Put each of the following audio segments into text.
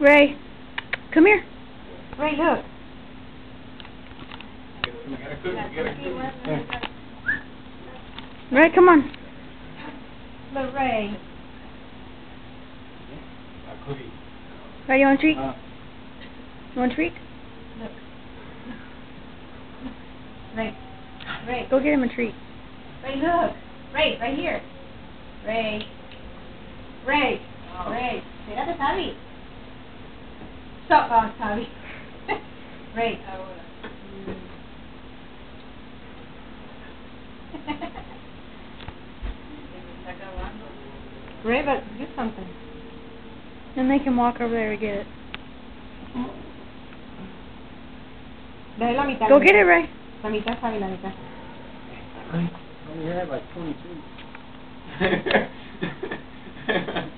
Ray, come here. Ray, look. Ray, come on. Look, Ray. Ray, you want a treat? Uh, You want a treat? Look. Ray. Ray. Go get him a treat. Ray, look. Ray, right here. Ray. Ray. Ray. Tavi. Stop, oh, Tavi. Ray, ahora. Ray, Stop, boss, Tommy. right. I would. Ray, but do something. Then they can walk over there and get it. Dale la mitad. Go get it, Ray. La mitad, Fabi, la mitad. Right. Only had like 22.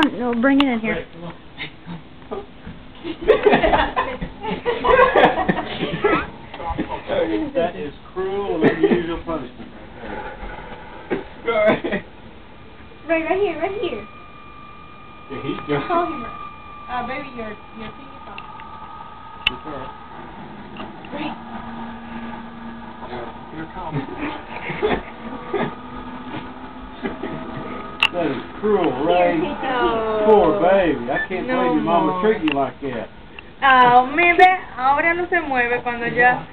on, no, bring it in here. That is cruel and unusual punishment right there. Ray, right here, right here. Yeah, he's Call him. Uh, baby, your, your thing is off. It's all right. Ray. Yeah, here it comes. That is cruel, Ray. No. Poor baby. I can't No believe your mama more. treat you like that. Ah, me ve, ahora no se mueve cuando ya